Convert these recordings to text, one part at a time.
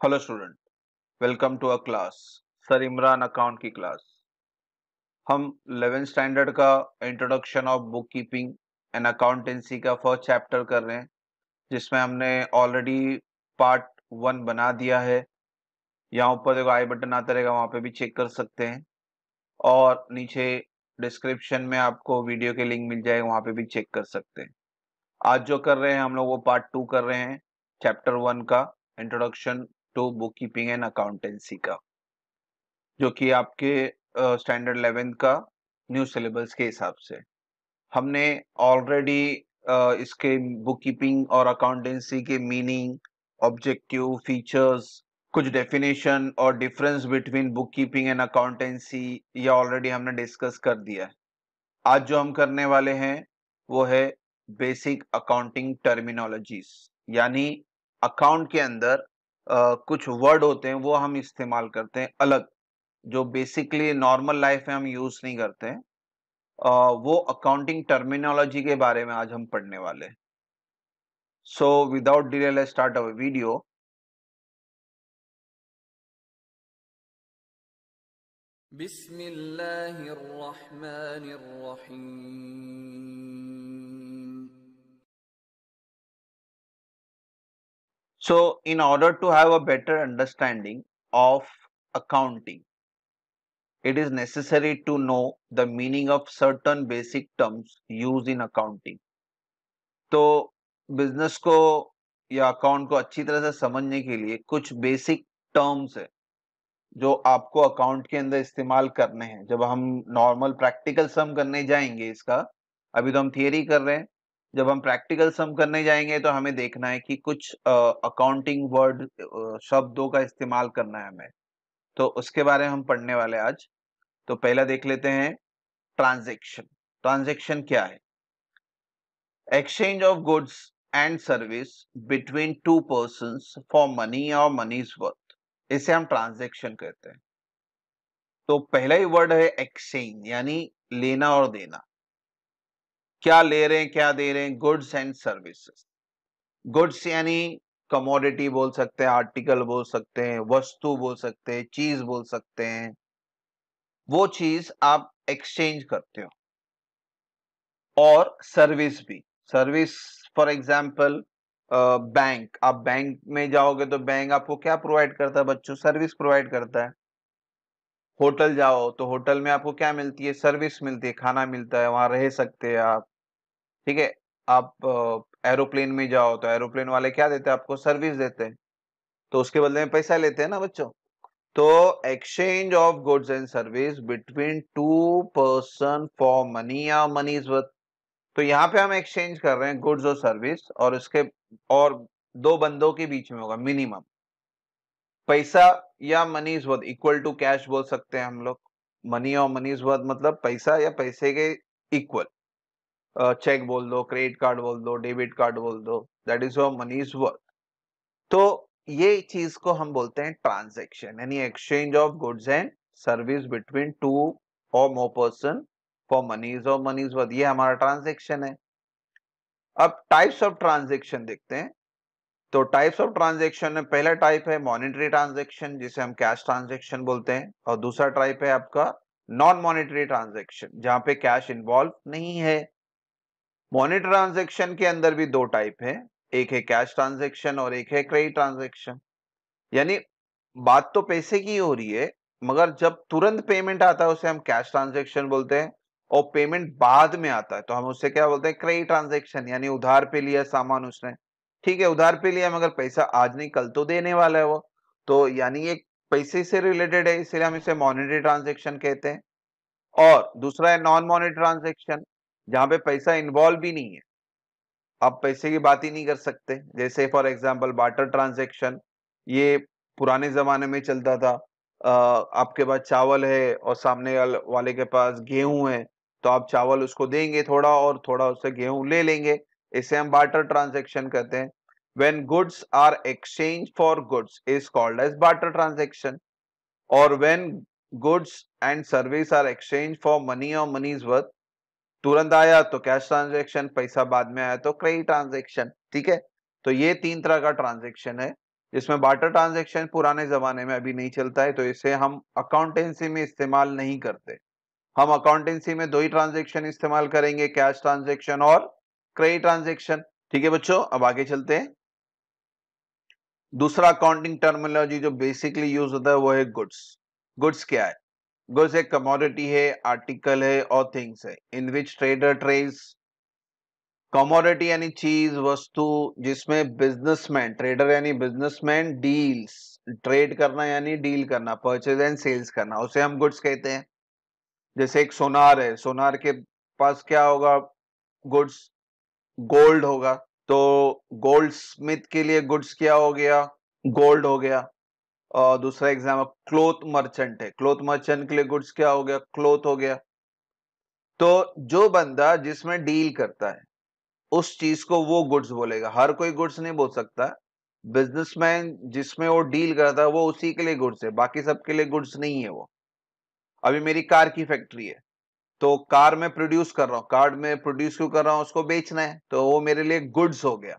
Hello student welcome to a class sir Imran account की class हम 11th standard का introduction of book keeping and accountancy का first chapter कर रहे हैं, जिसमें हमने ऑलरेडी पार्ट वन बना दिया है। यहाँ ऊपर देखो आई बटन आता रहेगा, वहाँ पे भी चेक कर सकते हैं। और नीचे डिस्क्रिप्शन में आपको वीडियो के लिंक मिल जाएगा, वहाँ पे भी चेक कर सकते हैं। आज जो कर रहे हैं हम लोग, वो पार्ट टू कर रहे हैं चैप्टर वन का introduction to book keeping and accountancy का जो कि आपके स्टैंडर्ड इलेवेंथ का न्यू सिलेबस के हिसाब से। हमने ऑलरेडी इसके बुक कीपिंग और अकाउंटेंसी के मीनिंग ऑब्जेक्टिव फीचर्स कुछ डेफिनेशन और difference between book keeping and accountancy ये ऑलरेडी हमने डिस्कस कर दिया है। आज जो हम करने वाले हैं वो है बेसिक अकाउंटिंग टर्मिनोलॉजीज यानी अकाउंट के अंदर uh, कुछ वर्ड होते हैं, वो हम इस्तेमाल करते हैं अलग, जो बेसिकली नॉर्मल लाइफ में हम यूज़ नहीं करते हैं। वो अकाउंटिंग टर्मिनोलॉजी के बारे में आज हम पढ़ने वाले हैं। So, without delay, let's start our video. बिस्मिल्लाहिर्रहमानिर्रहीम। So, in order to have a better understanding of accounting, it is necessary to know the meaning of certain basic terms used in accounting. तो business को या account को अच्छी तरह से समझने के लिए कुछ बेसिक टर्म्स है जो आपको अकाउंट के अंदर इस्तेमाल करने हैं जब हम नॉर्मल प्रैक्टिकल सम करने जाएँगे इसका अभी तो हम थियरी कर रहे हैं जब हम प्रैक्टिकल सम करने जाएँगे तो हमें देखना है कि कुछ अकाउंटिंग वर्ड शब्दों का इस्तेमाल करना है हमें। तो उसके बारे में हम पढ़ने वाले आज। तो पहला देख लेते हैं ट्रांजेक्शन ट्रांजेक्शन क्या है? Exchange of goods and service between two person for money और मनीज वर्थ इसे हम ट्रांजेक्शन कहते हैं। तो पहला ही वर्ड है एक्सचेंज यानी लेना और देना। क्या ले रहे हैं, क्या दे रहे हैं? गुड्स एंड सर्विसेज़ गुड्स यानी कमोडिटी बोल सकते हैं आर्टिकल बोल सकते हैं, वस्तु बोल सकते हैं, चीज़ बोल सकते हैं। वो चीज़ आप एक्सचेंज करते हो। और सर्विस भी। सर्विस फॉर एग्जांपल बैंक आप बैंक में जाओगे तो बैंक आपको क्या प्रोवाइड करता है बच्चों? सर्विस प्रोवाइड करता है। होटल जाओ तो होटल में आपको क्या मिलती है? सर्विस मिलती है, खाना मिलता है, वहाँ रह सकते हैं आप। ठीक है? आप एरोप्लेन में जाओ तो एरोप्लेन वाले क्या देते हैं? आपको सर्विस देते हैं। तो उसके बदले में पैसा लेते हैं ना बच्चों? तो exchange of goods and service between two person for money या मनी इज़ वर्थ तो यहाँ पे हम एक्सचेंज कर रहे हैं गुड्स और सर्विस और इसके और दो बंदों के बीच में होगा मिनिमम पैसा या money is worth equal to cash बोल सकते हैं हम लोग। मनी और मनी इज़ वर्थ मतलब पैसा या पैसे के इक्वल चेक बोल दो क्रेडिट कार्ड बोल दो डेबिट कार्ड बोल दो that is your money is worth तो ये चीज़ को हम बोलते हैं ट्रांजेक्शन यानी exchange of goods and service between two और मोर पर्सन फॉर मनीज और मनीज वर्थ ये हमारा ट्रांजेक्शन है। अब टाइप्स ऑफ़ ट्रांजेक्शन देखते हैं। तो टाइप्स ऑफ़ ट्रांजेक्शन में पहला टाइप है मॉनिटरी ट्रांजेक्शन जिसे हम कैश ट्रांजेक्शन बोलते हैं, और दूसरा टाइप है आपका नॉन मॉनिटरी ट्रांजेक्शन जहाँ पे कैश इन्वॉल्व नहीं है। मॉनिटरी ट्रांजेक्शन के अंदर भी दो टाइप है, एक है कैश ट्रांजेक्शन और एक है क्रेडिट ट्रांजेक्शन यानी बात तो पैसे की हो रही है, मगर जब तुरंत पेमेंट आता है, उसे हम कैश ट्रांजेक्शन बोलते हैं, और पेमेंट बाद में आता है तो हम उससे क्या बोलते हैं क्रेडिट ट्रांजेक्शन यानी उधार पे लिया सामान उसने। ठीक है उधार पे लिया मगर पैसा आज नहीं कल तो देने वाला है वो। तो यानी ये पैसे से रिलेटेड है इसलिए हम इसे मॉनिटरी ट्रांजेक्शन कहते हैं। और दूसरा है नॉन मॉनिटरी ट्रांजेक्शन जहाँ पे पैसा इन्वॉल्व भी नहीं है। आप पैसे की बात ही नहीं कर सकते। जैसे फॉर एग्ज़ाम्पल बाटर ट्रांजेक्शन ये पुराने जमाने में चलता था। आ, आपके पास चावल है और सामने वाले के पास गेहूँ है तो आप चावल उसको देंगे थोड़ा और थोड़ा उससे गेहूँ ले लेंगे। इसे हम बाटर ट्रांजेक्शन कहते हैं। When goods are exchanged for goods is called as barter transaction. Or when goods and service are exchanged for money or money is worth, तुरंत आया तो कैश ट्रांजेक्शन पैसा बाद में आया तो क्रेडिट ट्रांजेक्शन ठीक है? तो ये तीन तरह का ट्रांजेक्शन है, जिसमें बाटर ट्रांजेक्शन पुराने जमाने में अभी नहीं चलता है तो इसे हम अकाउंटेंसी में इस्तेमाल नहीं करते। हम अकाउंटेंसी में दो ही ट्रांजेक्शन इस्तेमाल करेंगे कैश ट्रांजेक्शन और क्रेडिट ट्रांजेक्शन ठीक है बच्चों? अब आगे चलते हैं। दूसरा अकाउंटिंग टर्मिनोलॉजी जो बेसिकली यूज़ होता है, वो है गुड्स गुड्स क्या है? गुड्स एक कमोडिटी है आर्टिकल है और थिंग्स है. In which trader trades commodity यानी चीज़, वस्तु, जिसमें बिजनेसमैन ट्रेडर यानी बिजनेसमैन डील्स ट्रेड करना यानी डील करना परचेज एंड सेल्स करना, उसे हम गुड्स कहते हैं. जैसे एक सोनार है, सोनार के पास क्या होगा? गुड्स गोल्ड होगा. तो गोल्ड स्मिथ के लिए गुड्स क्या हो गया? गोल्ड हो गया। और दूसरा एग्ज़ाम्पल क्लोथ मर्चेंट है। क्लोथ मर्चेंट के लिए गुड्स क्या हो गया? क्लोथ हो गया। तो जो बंदा जिसमें डील करता है, उस चीज़ को वो गुड्स बोलेगा। हर कोई गुड्स नहीं बोल सकता। बिजनेसमैन जिसमें वो डील करता है वो उसी के लिए गुड्स है। बाकी सबके लिए गुड्स नहीं है वो। अभी मेरी कार की फैक्ट्री है। तो कार में प्रोड्यूस कर रहा हूँ। कार में प्रोड्यूस क्यों कर रहा हूँ? उसको बेचना है। तो वो मेरे लिए गुड्स हो गया।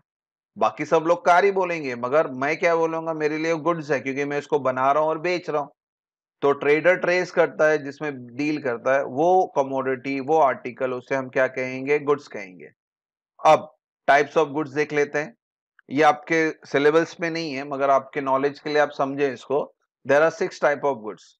बाकी सब लोग कार ही बोलेंगे, मगर मैं क्या बोलूँगा? मेरे लिए गुड्स है, क्योंकि मैं इसको बना रहा हूँ और बेच रहा हूँ। तो ट्रेडर ट्रेस करता है, जिसमें डील करता है, वो कमोडिटी वो आर्टिकल उसे हम क्या कहेंगे? गुड्स कहेंगे। अब टाइप्स ऑफ़ गुड्स देख लेते हैं। ये आपके सिलेबस में नहीं है, मगर आपके नॉलेज के लिए आप समझे इसको। There are six type of goods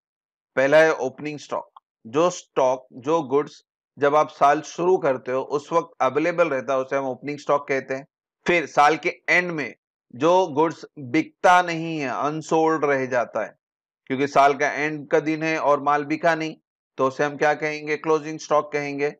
पहला है ओपनिंग स्टॉक जो स्टॉक जो गुड्स जब आप साल शुरू करते हो, उस वक्त अवेलेबल रहता है, उसे हम ओपनिंग स्टॉक कहते हैं। फिर साल के एंड में जो गुड्स बिकता नहीं है अनसोल्ड रह जाता है, क्योंकि साल का एंड का दिन है और माल बिका नहीं तो उसे हम क्या कहेंगे? क्लोजिंग स्टॉक कहेंगे।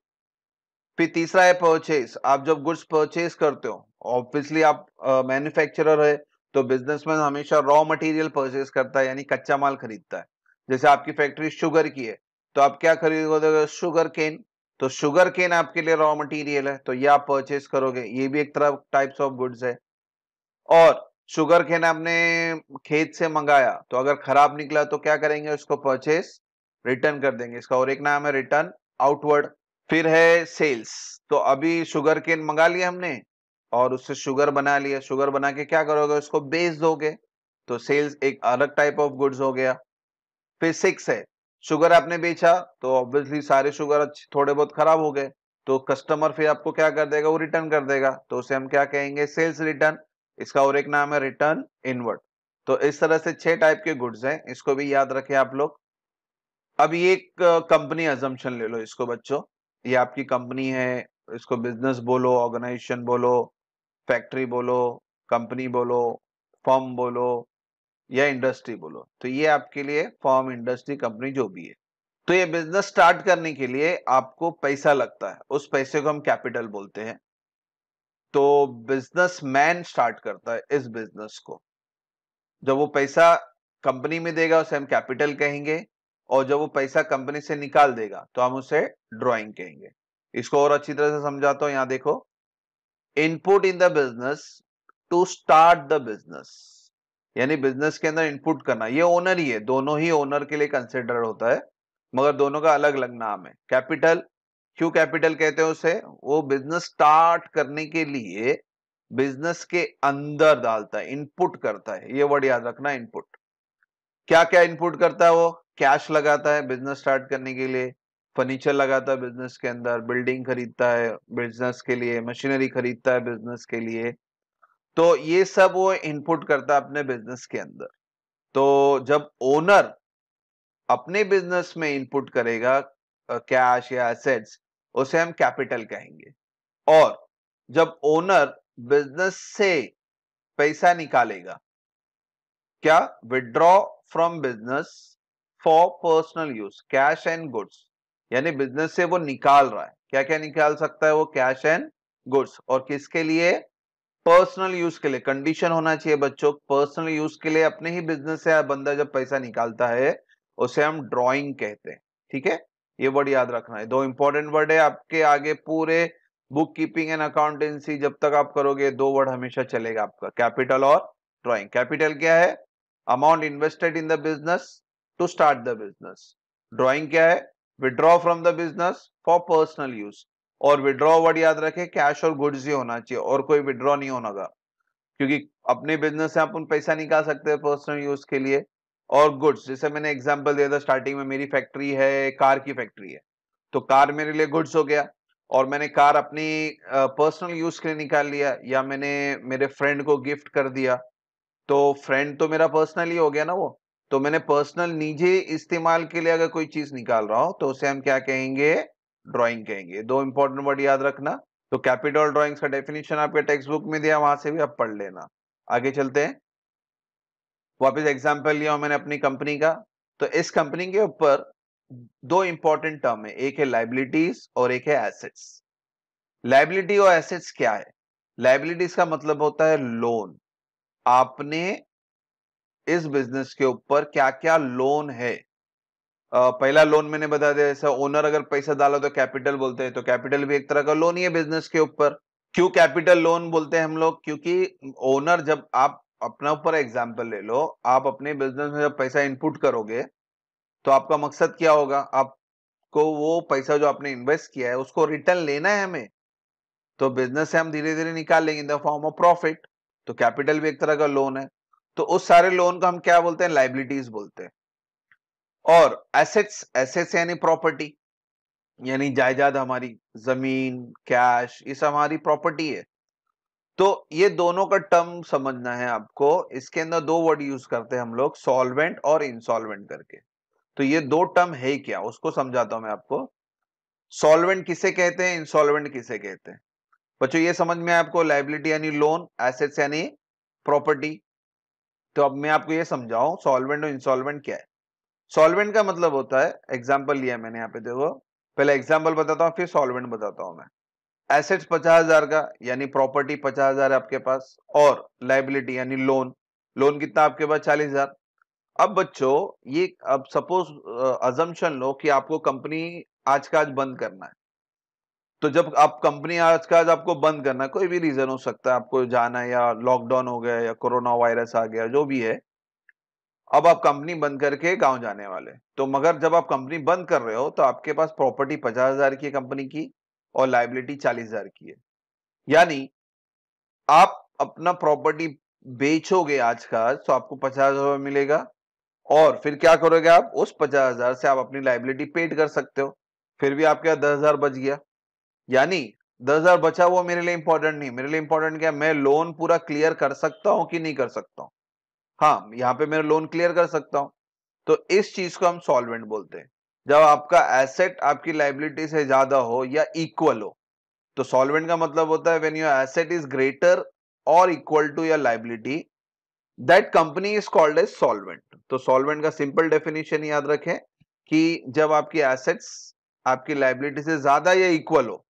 फिर तीसरा है परचेज आप जब गुड्स परचेज करते हो ऑब्वियसली आप मैन्युफैक्चरर है तो बिजनेसमैन हमेशा रॉ मटेरियल परचेज करता है, यानी कच्चा माल खरीदता है। जैसे आपकी फैक्ट्री शुगर की है तो आप क्या खरीदोगे? शुगर केन तो शुगर केन आपके लिए रॉ मटेरियल है तो ये आप परचेस करोगे। ये भी एक तरह टाइप्स ऑफ़ गुड्स है। और शुगर केन आपने खेत से मंगाया तो अगर खराब निकला तो क्या करेंगे? उसको परचेस रिटर्न कर देंगे। इसका और एक नाम है रिटर्न आउटवर्ड फिर है सेल्स तो अभी शुगर केन मंगा लिया हमने, और उससे शुगर बना लिया। शुगर बना के क्या करोगे? उसको बेच दोगे तो सेल्स एक अलग टाइप ऑफ़ गुड्स हो गया। फिर सिक्स है। शुगर आपने बेचा तो ऑब्वियसली सारे शुगर थोड़े बहुत खराब हो गए। तो कस्टमर फिर आपको क्या कर देगा? वो रिटर्न कर देगा। तो उसे हम क्या कहेंगे? सेल्स रिटर्न इसका और एक नाम है रिटर्न इनवर्ड तो इस तरह से छह टाइप के गुड्स हैं। इसको भी याद रखें आप लोग। अब ये एक कंपनी अजम्पन ले लो इसको बच्चों। ये आपकी कंपनी है। इसको बिज़नेस बोलो ऑर्गेनाइजेशन बोलो फैक्ट्री बोलो कंपनी बोलो फॉर्म बोलो या इंडस्ट्री बोलो तो ये आपके लिए फॉर्म इंडस्ट्री कंपनी जो भी है। तो ये बिज़नेस स्टार्ट करने के लिए आपको पैसा लगता है, उस पैसे को हम कैपिटल बोलते हैं। तो बिज़नेस मैन स्टार्ट करता है इस बिज़नेस को। जब वो पैसा कंपनी में देगा, उसे हम कैपिटल कहेंगे, और जब वो पैसा कंपनी से निकाल देगा तो हम उसे ड्रॉइंग कहेंगे। इसको और अच्छी तरह से समझाता हूँ, यहाँ देखो। Input in the business to start the business. यानी बिज़नेस के अंदर इनपुट करना, ये ओनर ही है, दोनों ही ओनर के लिए कंसिडर होता है, मगर दोनों का अलग अलग नाम है। कैपिटल क्यों कैपिटल कहते हैं उसे? वो बिज़नेस स्टार्ट करने के लिए बिज़नेस के अंदर डालता है इनपुट करता है, ये वर्ड याद रखना इनपुट क्या क्या इनपुट करता है वो? कैश लगाता है बिज़नेस स्टार्ट करने के लिए फर्नीचर लगाता है बिज़नेस के अंदर बिल्डिंग खरीदता है बिज़नेस के लिए मशीनरी खरीदता है बिज़नेस के लिए। तो ये सब वो इनपुट करता है अपने बिज़नेस के अंदर। तो जब ओनर अपने बिज़नेस में इनपुट करेगा कैश या एसेट्स उसे हम कैपिटल कहेंगे। और जब ओनर बिज़नेस से पैसा निकालेगा, क्या? Withdraw from business for personal use cash and goods यानी बिज़नेस से वो निकाल रहा है। क्या क्या निकाल सकता है वो? कैश एंड गुड्स और किसके लिए? पर्सनल यूज़ के लिए कंडीशन होना चाहिए बच्चों पर्सनल यूज़ के लिए अपने ही बिज़नेस से बंदा जब पैसा निकालता है, उसे हम ड्रॉइंग कहते हैं, ठीक है? ये वर्ड याद रखना है। दो इंपॉर्टेंट वर्ड है आपके आगे पूरे बुक कीपिंग एंड अकाउंटेंसी जब तक आप करोगे, दो वर्ड हमेशा चलेगा आपका कैपिटल और ड्रॉइंग कैपिटल क्या है? Amount invested in the business to start the business drawing क्या है? Withdraw from the business for personal use और विड्रॉ वर्ड याद रखे कैश और गुड्स ही होना चाहिए, और कोई विड्रॉ नहीं होना क्योंकि अपने बिज़नेस से आप उन पैसा निकाल सकते हैं पर्सनल यूज़ के लिए, और गुड्स जैसे मैंने एग्जांपल दिया था स्टार्टिंग में, मेरी फैक्ट्री है कार की फैक्ट्री है। तो कार मेरे लिए गुड्स हो गया, और मैंने कार अपनी पर्सनल यूज़ के लिए निकाल लिया, या मैंने मेरे फ्रेंड को गिफ्ट कर दिया। तो फ्रेंड तो मेरा पर्सनल ही हो गया ना वो। तो मैंने पर्सनल निजी इस्तेमाल के लिए अगर कोई चीज़ निकाल रहा हूँ तो उसे हम क्या कहेंगे? ड्राइंग कहेंगे। दो इंपॉर्टेंट वर्ड याद रखना। तो कैपिटल ड्राइंग्स का डेफिनेशन आपके टेक्स्ट बुक में दिया, वहाँ से भी आप पढ़ लेना। आगे चलते हैं। वापस एग्जांपल लिया मैंने अपनी कंपनी का। तो इस कंपनी के ऊपर दो इंपॉर्टेंट टर्म है। एक है लाइबिलिटीज और एक है एसेट्स लाइबिलिटी और एसेट्स क्या है? लाइबिलिटीज का मतलब होता है लोन आपने इस बिज़नेस के ऊपर क्या क्या लोन है? पहला लोन मैंने बता दिया जैसे ओनर अगर पैसा डालो तो कैपिटल बोलते हैं तो कैपिटल भी एक तरह का लोन ही है बिज़नेस के ऊपर। क्यों कैपिटल लोन बोलते हैं हम लोग? क्योंकि ओनर जब आप अपना ऊपर एग्ज़ाम्पल ले लो, आप अपने बिज़नेस में जब पैसा इनपुट करोगे तो आपका मकसद क्या होगा? आपको वो पैसा जो आपने इन्वेस्ट किया है, उसको रिटर्न लेना है हमें। तो बिज़नेस से हम धीरे धीरे निकाल लेंगे in the form of profit तो कैपिटल भी एक तरह का लोन है। तो उस सारे लोन को हम क्या बोलते हैं? लाइबिलिटीज बोलते हैं। और एसेट्स एसेट्स यानी प्रॉपर्टी यानी जायदाद हमारी, ज़मीन कैश सब हमारी प्रॉपर्टी है। तो ये दोनों का टर्म समझना है आपको। इसके अंदर दो वर्ड यूज़ करते हैं हम लोग सॉल्वेंट और इंसॉल्वेंट करके। तो ये दो टर्म है क्या? उसको समझाता हूँ मैं आपको। सॉल्वेंट किसे कहते हैं? इंसॉल्वेंट किसे कहते हैं? बच्चों, ये समझ में आपको? लाइबिलिटी यानी लोन एसेट्स यानी प्रॉपर्टी तो अब मैं आपको ये समझाऊं सॉल्वेंट और इंसॉल्वेंट क्या है? सॉल्वेंट का मतलब होता है एग्ज़ाम्पल लिया मैंने यहाँ पे, देखो। पहले एग्ज़ाम्पल बताता हूँ, फिर सॉल्वेंट बताता हूँ मैं। एसेट्स पचास हज़ार का, यानी प्रॉपर्टी पचास हज़ार आपके पास, और लाइबिलिटी यानी लोन लोन कितना आपके पास? चालीस हज़ार। अब बच्चों, ये अब सपोज़ अजम्पन लो कि आपको कंपनी आज का आज बंद करना है। तो जब आप कंपनी आज का आज आपको बंद करना कोई भी रीजन हो सकता है, आपको जाना या लॉकडाउन हो गया, या कोरोना वायरस आ गया, जो भी है अब आप कंपनी बंद करके गाँव जाने वाले तो मगर जब आप कंपनी बंद कर रहे हो तो आपके पास प्रॉपर्टी पचास हज़ार की है कंपनी की और लाइबिलिटी चालीस हज़ार की है। यानी आप अपना प्रॉपर्टी बेचोगे आज का आज तो आपको पचास हज़ार मिलेगा। और फिर क्या करोगे आप? उस पचास हज़ार से आप अपनी लाइबिलिटी पेड कर सकते हो। फिर भी आपके यहाँ दस हज़ार बच गया। यानी दस हज़ार बचा वो मेरे लिए इंपॉर्टेंट नहीं। मेरे लिए इंपॉर्टेंट क्या? मैं लोन पूरा क्लियर कर सकता हूँ कि नहीं कर सकता हूँ? हाँ यहाँ पे मेरा लोन क्लियर कर सकता हूँ। तो इस चीज़ को हम सॉल्वेंट बोलते हैं। जब आपका एसेट आपकी लाइबिलिटी से ज़्यादा हो या इक्वल हो तो सॉल्वेंट का मतलब होता है when your asset is greater और equal to your liability that company is called as solvent तो सॉल्वेंट का सिंपल डेफिनेशन याद रखें कि जब आपकी एसेट्स आपकी लाइबिलिटी से ज़्यादा या इक्वल हो,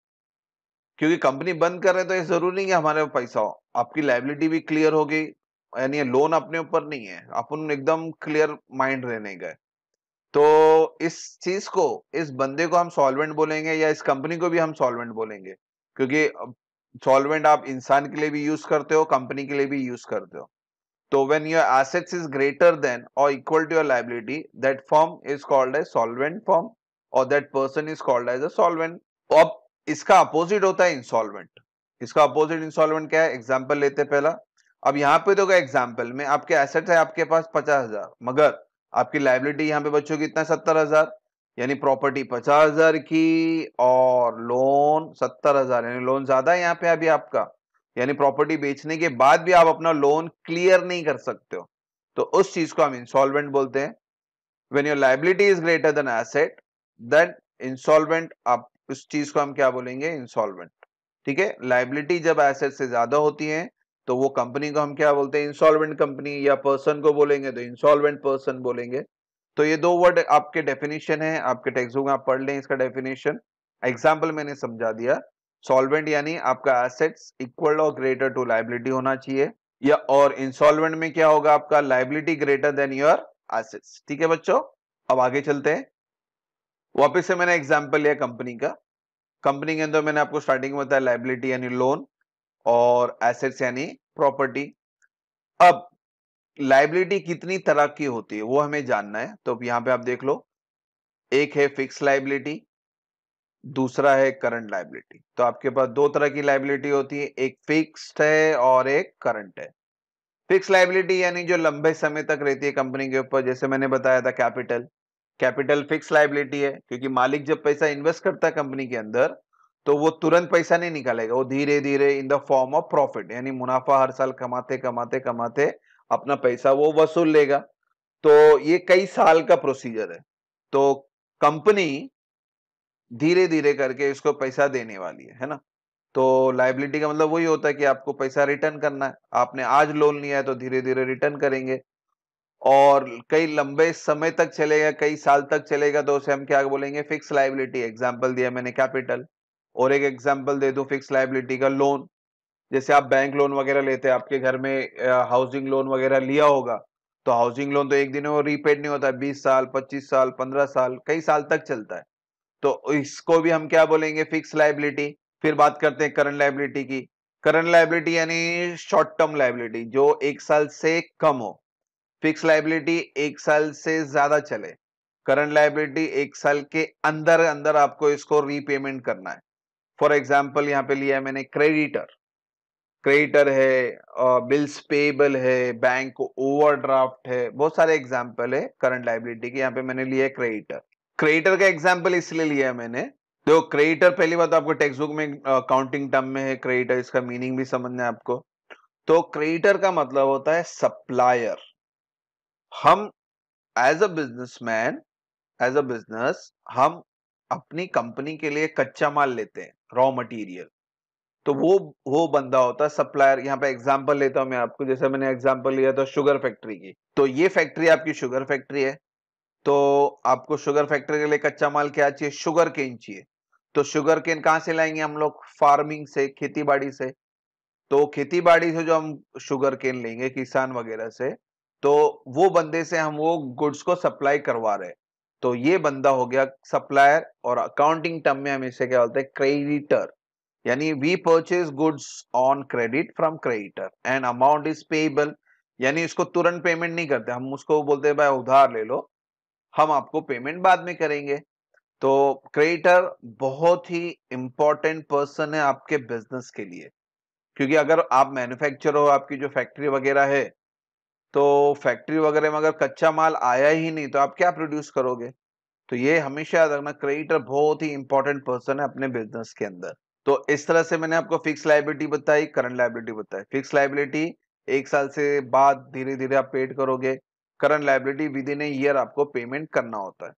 क्योंकि कंपनी बंद कर रहे तो ये ज़रूरी नहीं है हमारे पैसा हो। आपकी लाइबिलिटी भी क्लियर होगी यानी लोन अपने ऊपर नहीं है, अपन एकदम क्लियर माइंड रहने गए तो इस चीज़ को, इस बंदे को हम सॉल्वेंट बोलेंगे या इस कंपनी को भी हम सॉल्वेंट बोलेंगे? क्योंकि सॉल्वेंट आप इंसान के लिए भी यूज़ करते हो कंपनी के लिए भी यूज़ करते हो। तो when your assets is greater than और equal to your liability that form is called as solvent form और that person is called as a solvent अब इसका अपोजिट होता है इंसॉल्वेंट इसका अपोजिट इंसॉल्वेंट क्या है? एग्ज़ाम्पल लेते पहला। अब यहाँ पे देखो एग्ज़ाम्पल में आपके एसेट्स है आपके पास पचास हज़ार, मगर आपकी लाइबिलिटी यहाँ पे बच्चों की इतना सत्तर हज़ार, यानी प्रॉपर्टी पचास हज़ार की और लोन सत्तर हज़ार, यानी लोन ज़्यादा है यहाँ पे अभी आपका, यानी प्रॉपर्टी बेचने के बाद भी आप अपना लोन क्लियर नहीं कर सकते हो। तो उस चीज़ को हम इंसॉल्वेंट बोलते हैं। When your liability is greater than asset then insolvent आप उस चीज़ को हम क्या बोलेंगे? इंसॉल्वेंट ठीक है? लाइबिलिटी जब एसेट से ज़्यादा होती है तो वो कंपनी को हम क्या बोलते हैं? इंसॉल्वेंट कंपनी या पर्सन को बोलेंगे तो इंसॉल्वेंट पर्सन बोलेंगे। तो ये दो वर्ड आपके डेफिनेशन है, आपके टेक्स्ट बुक आप पढ़ लें इसका डेफिनेशन एग्ज़ाम्पल मैंने समझा दिया। सॉल्वेंट यानी आपका एसेट्स इक्वल और ग्रेटर टू लाइबिलिटी होना चाहिए। या और इंसॉल्वेंट में क्या होगा आपका? Liability greater than your assets ठीक है बच्चों? अब आगे चलते हैं। वापिस से मैंने एग्ज़ाम्पल लिया कंपनी का। कंपनी के अंदर मैंने आपको स्टार्टिंग में बताया लाइबिलिटी यानी लोन और एसेट्स यानी प्रॉपर्टी अब लाइबिलिटी कितनी तरह की होती है, वो हमें जानना है। तो यहाँ पे आप देख लो, एक है फिक्स लाइबिलिटी दूसरा है करंट लाइबिलिटी तो आपके पास दो तरह की लाइबिलिटी होती है, एक फिक्स्ड है और एक करंट है। फिक्स लाइबिलिटी यानी जो लंबे समय तक रहती है कंपनी के ऊपर, जैसे मैंने बताया था कैपिटल कैपिटल फिक्स लाइबिलिटी है, क्योंकि मालिक जब पैसा इन्वेस्ट करता है कंपनी के अंदर तो वो तुरंत पैसा नहीं निकालेगा, वो धीरे धीरे in the form of profit यानी मुनाफा हर साल कमाते कमाते कमाते अपना पैसा वो वसूल लेगा। तो ये कई साल का प्रोसीजर है। तो कंपनी धीरे धीरे करके इसको पैसा देने वाली है है ना? तो लाइबिलिटी का मतलब वही होता है कि आपको पैसा रिटर्न करना है। आपने आज लोन लिया है तो धीरे धीरे रिटर्न करेंगे। और कई लंबे समय तक चलेगा, कई साल तक चलेगा तो उसे हम क्या बोलेंगे? फिक्स लाइबिलिटी एग्ज़ाम्पल दिया मैंने कैपिटल और एक एग्ज़ाम्पल दे दू फिक्स लाइबिलिटी का लोन जैसे आप बैंक लोन वगैरह लेते हैं, आपके घर में हाउसिंग लोन वगैरह लिया होगा तो हाउसिंग लोन तो एक दिन में रीपेड नहीं होता बीस साल, पच्चीस साल, पंद्रह साल, कई साल तक चलता है। तो इसको भी हम क्या बोलेंगे? फिक्स लाइबिलिटी फिर बात करते हैं करंट लाइबिलिटी की। करंट लाइबिलिटी यानी शॉर्ट टर्म लाइबिलिटी जो एक साल से कम हो। फिक्स लाइबिलिटी एक साल से ज़्यादा चले। करंट लाइबिलिटी एक साल के अंदर अंदर आपको इसको रीपेमेंट करना है। फॉर एग्ज़ाम्पल यहाँ पे लिया है मैंने क्रेडिटर क्रेडिटर है बिल्स पेबल है बैंक ओवरड्राफ्ट है, बहुत सारे एग्ज़ाम्पल है करंट लाइबिलिटी के, यहाँ पे मैंने लिया है क्रेडिटर क्रेडिटर का एग्ज़ाम्पल इसलिए लिया है मैंने तो क्रेडिटर पहली बात आपको टेक्स्ट बुक में काउंटिंग टर्म में है क्रेडिटर इसका मीनिंग भी समझना है आपको. तो क्रेडिटर का मतलब होता है सप्लायर हम as a businessman as a business हम अपनी कंपनी के लिए कच्चा माल लेते हैं रॉ मटेरियल तो वो वो बंदा होता है सप्लायर यहाँ पे एग्जांपल लेता हूँ मैं आपको, जैसे मैंने एग्जांपल लिया था शुगर फैक्ट्री की. तो ये फैक्ट्री आपकी शुगर फैक्ट्री है तो आपको शुगर फैक्ट्री के लिए कच्चा माल क्या चाहिए? शुगर केन चाहिए. तो शुगर केन कहाँ से लाएँगे हम लोग? फ़ार्मिंग से खेती बाड़ी से. तो खेती बाड़ी से जो हम शुगर केन लेंगे, किसान वगैरह से तो वो बंदे से हम वो गुड्स को सप्लाई करवा रहे तो ये बंदा हो गया सप्लायर और अकाउंटिंग टर्म में हम इसे क्या बोलते हैं क्रेडिटर यानी we purchase goods on credit from creditor and amount is payable यानी इसको तुरंत पेमेंट नहीं करते. हम उसको बोलते हैं, भाई, उधार ले लो। हम आपको पेमेंट बाद में करेंगे. तो क्रेडिटर बहुत ही इंपॉर्टेंट पर्सन है आपके बिज़नेस के लिए। क्योंकि अगर आप मैन्युफैक्चर हो, आपकी जो फैक्ट्री वगैरह है तो फैक्ट्री वगैरह में अगर कच्चा माल आया ही नहीं तो आप क्या प्रोड्यूस करोगे? तो ये हमेशा याद रखना क्रेडिटर बहुत ही इंपॉर्टेंट पर्सन है अपने बिज़नेस के अंदर। तो इस तरह से मैंने आपको फिक्स लाइबिलिटी बताई करंट लाइबिलिटी बताई। फिक्स लाइबिलिटी एक साल से बाद धीरे धीरे आप पेड करोगे। Current liability within year आपको पेमेंट करना होता है।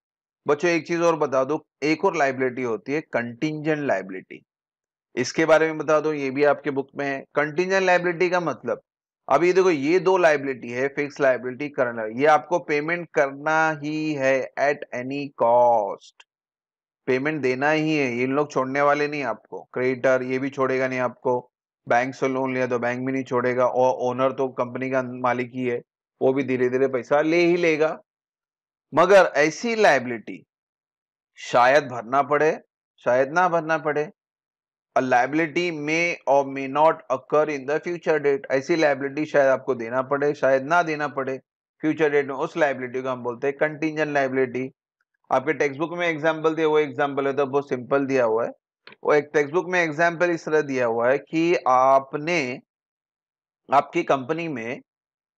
बच्चों, एक चीज़ और बता दो, एक और लाइबिलिटी होती है कंटिजेंट लाइबिलिटी इसके बारे में बता दो, ये भी आपके बुक में है। कंटिजेंट लाइबिलिटी का मतलब अब ये देखो, ये दो लाइबिलिटी है फिक्स लाइबिलिटी करंट ये आपको पेमेंट करना ही है एट एनी कॉस्ट पेमेंट देना ही है, ये लोग छोड़ने वाले नहीं आपको। क्रेडिटर ये भी छोड़ेगा नहीं आपको। बैंक से लोन लिया तो बैंक भी नहीं छोड़ेगा, और ओनर तो कंपनी का मालिक ही है, वो भी धीरे धीरे पैसा ले ही लेगा। मगर ऐसी लाइबिलिटी शायद भरना पड़े, शायद ना भरना पड़े। लाइबिलिटी मे और may not occur in the future date ऐसी लाइबिलिटी शायद आपको देना पड़े, शायद ना देना पड़े फ्यूचर डेट में उस लाइबिलिटी को हम बोलते हैं कंटिजेंट लाइबिलिटी आपके टेक्स्ट बुक में एग्ज़ाम्पल दिया, वो एग्ज़ाम्पल है तो बहुत सिंपल दिया हुआ है। वो एक टेक्स्ट बुक में एग्ज़ाम्पल इस तरह दिया हुआ है कि आपने, आपकी कंपनी में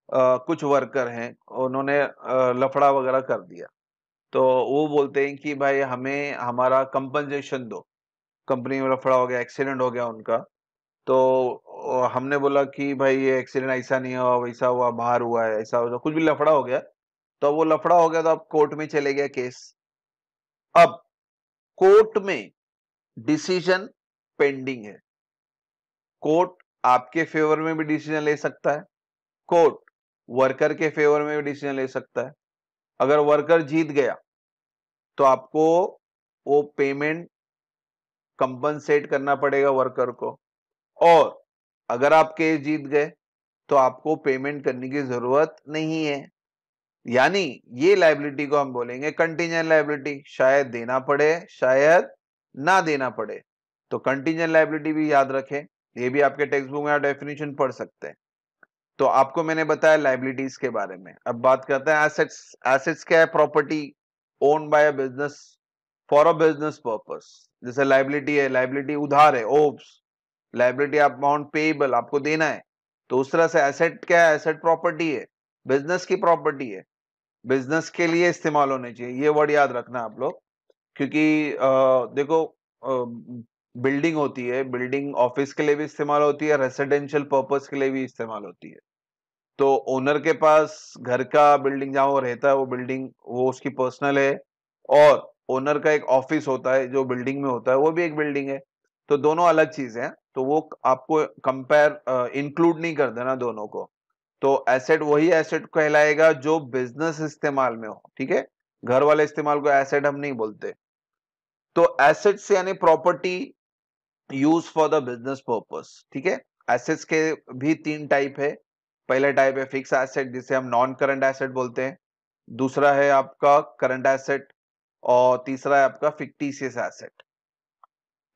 कुछ वर्कर हैं, उन्होंने लफड़ा वगैरह कर दिया। तो वो बोलते हैं कि भाई हमें, हमारा कंपनसेशन दो। कंपनी में लफड़ा हो गया, एक्सीडेंट हो गया उनका। तो हमने बोला कि भाई ये एक्सीडेंट ऐसा नहीं हुआ, वैसा हुआ, बाहर हुआ है, ऐसा हुआ कुछ भी लफड़ा हो गया तो वो लफड़ा हो गया तो अब कोर्ट में चले गया केस। अब कोर्ट में डिसीज़न पेंडिंग है। कोर्ट आपके फेवर में भी डिसीज़न ले सकता है, कोर्ट वर्कर के फेवर में भी डिसीज़न ले सकता है। अगर वर्कर जीत गया तो आपको वो पेमेंट कंपनसेट करना पड़ेगा वर्कर को। और अगर आप केस जीत गए तो आपको पेमेंट करने की ज़रूरत नहीं है। यानी ये लाइबिलिटी को हम बोलेंगे कंटीजेंट लाइबिलिटी शायद देना पड़े, शायद ना देना पड़े। तो कंटीजेंट लाइबिलिटी भी याद रखें, ये भी आपके टेक्स्ट बुक में आप डेफिनेशन पढ़ सकते हैं। तो आपको मैंने बताया लाइबिलिटीज के बारे में। अब बात करते हैं एसेट्स एसेट्स क्या है? Property own by a business for a business purpose जैसे लाइबिलिटी है लाइबिलिटी उधार है ओप्स लाइबिलिटी अमाउंट पेबल आपको देना है तो उस तरह से एसेट क्या है? एसेट प्रॉपर्टी है बिज़नेस की प्रॉपर्टी है बिज़नेस के लिए इस्तेमाल होने चाहिए ये वर्ड याद रखना आप लोग क्योंकि आ, देखो आ, बिल्डिंग होती है बिल्डिंग ऑफ़िस के लिए भी इस्तेमाल होती है रेसिडेंशियल पर्पज के लिए भी इस्तेमाल होती है तो ओनर के पास घर का बिल्डिंग जहाँ वो रहता है वो बिल्डिंग वो उसकी पर्सनल है और ओनर का एक ऑफ़िस होता है, जो बिल्डिंग में होता है, वो भी एक बिल्डिंग है। तो दोनों अलग चीज़ें हैं तो वो आपको कंपेयर इंक्लूड नहीं कर देना दोनों को। तो एसेट वही एसेट कहलाएगा जो बिज़नेस इस्तेमाल में हो, ठीक है? घर वाले इस्तेमाल को एसेट हम नहीं बोलते। तो एसेट्स यानी property use for the business purpose ठीक है? एसेट्स के भी तीन टाइप है। पहला टाइप है फिक्स एसेट जिसे हम नॉन करंट एसेट बोलते हैं। दूसरा है आपका करंट एसेट और तीसरा है आपका fictitious asset